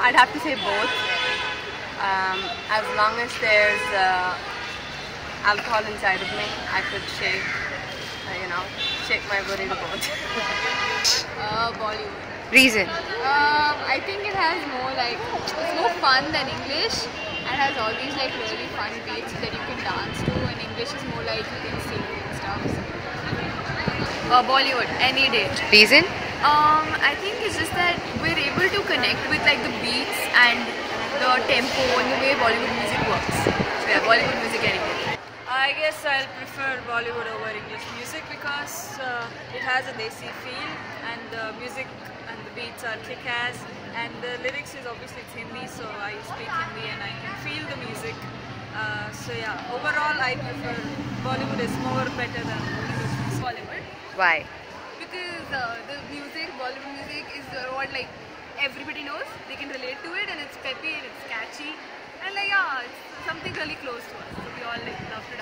I'd have to say both. Um, as long as there's uh, alcohol inside of me, I could shake, uh, you know, shake my body to both. Uh, Bollywood. Reason. Um, I think it has more like it's more fun than English and has all these like really fun beats that you can dance to. And English is more like you can sing and stuff. Uh, Bollywood, any day. Reason. Um, I think it's just that we're able to connect with like the beats and the tempo and the way Bollywood music works. So yeah, Bollywood music anyway. I guess I'll prefer Bollywood over English music because uh, it has a desi feel and the music and the beats are kick-ass and the lyrics is obviously it's Hindi so I speak Hindi and I can feel the music. Uh, so yeah, overall I prefer Bollywood is more better than English music. Bollywood. Why? Because uh, the music, Bollywood music, is what like everybody knows. They can relate to it, and it's peppy and it's catchy, and like yeah, it's something really close to us. So